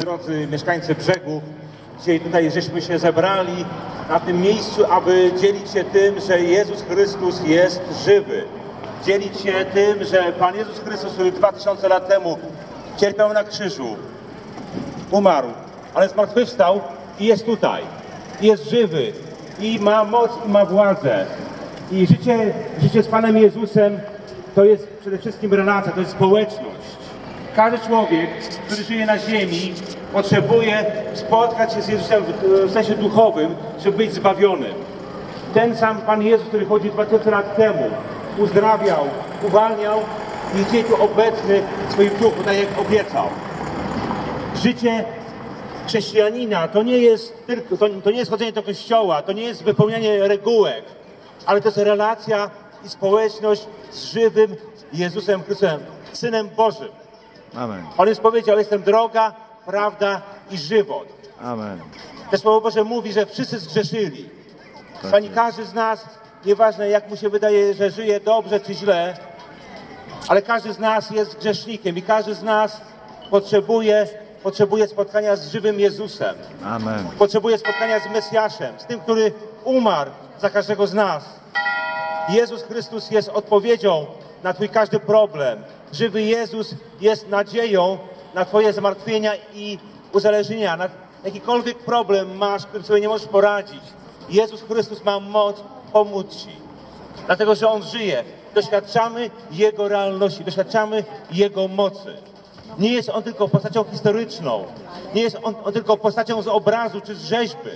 Drodzy mieszkańcy brzegu, dzisiaj tutaj żeśmy się zebrali na tym miejscu, aby dzielić się tym, że Jezus Chrystus jest żywy. Dzielić się tym, że Pan Jezus Chrystus, który 2000 lat temu cierpiał na krzyżu, umarł, ale zmartwychwstał i jest tutaj. Jest żywy. I ma moc, i ma władzę. I życie, życie z Panem Jezusem to jest przede wszystkim relacja, to jest społeczność. Każdy człowiek, który żyje na ziemi, potrzebuje spotkać się z Jezusem w, w sensie duchowym, żeby być zbawionym. Ten sam Pan Jezus, który chodzi 2000 lat temu, uzdrawiał, uwalniał i dzisiaj tu obecny w swoim duchu, tak jak obiecał. Życie chrześcijanina to nie jest tylko, to, to nie jest chodzenie do kościoła, to nie jest wypełnianie regułek, ale to jest relacja i społeczność z żywym Jezusem Chrystusem, Synem Bożym. Amen. On już powiedział, jestem droga, prawda i żywot. Amen. Te Słowo Boże mówi, że wszyscy zgrzeszyli. Tak Pani jest. każdy z nas, nieważne jak mu się wydaje, że żyje dobrze czy źle, ale każdy z nas jest grzesznikiem i każdy z nas potrzebuje, potrzebuje spotkania z żywym Jezusem. Amen. Potrzebuje spotkania z Mesjaszem, z tym, który umarł za każdego z nas. Jezus Chrystus jest odpowiedzią na Twój każdy problem. Żywy Jezus jest nadzieją na Twoje zmartwienia i uzależnienia. Na jakikolwiek problem masz, którym sobie nie możesz poradzić. Jezus Chrystus ma moc pomóc Ci. Dlatego, że On żyje. Doświadczamy Jego realności, doświadczamy Jego mocy. Nie jest On tylko postacią historyczną, nie jest On, on tylko postacią z obrazu czy z rzeźby,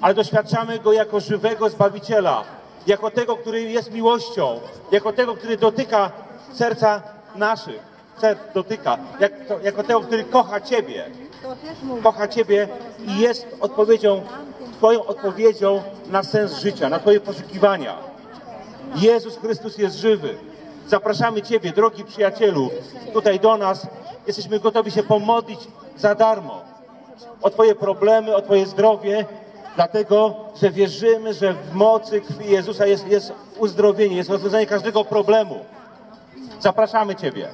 ale doświadczamy Go jako żywego Zbawiciela, jako tego, który jest miłością, jako tego, który dotyka serca naszych, serc dotyka, jak, to, jako tego, który kocha Ciebie, kocha Ciebie i jest odpowiedzią, Twoją odpowiedzią na sens życia, na Twoje poszukiwania. Jezus Chrystus jest żywy. Zapraszamy Ciebie, drogi przyjacielu, tutaj do nas. Jesteśmy gotowi się pomodlić za darmo o Twoje problemy, o Twoje zdrowie, Dlatego, że wierzymy, że w mocy krwi Jezusa jest, jest uzdrowienie, jest rozwiązanie każdego problemu. Zapraszamy Ciebie.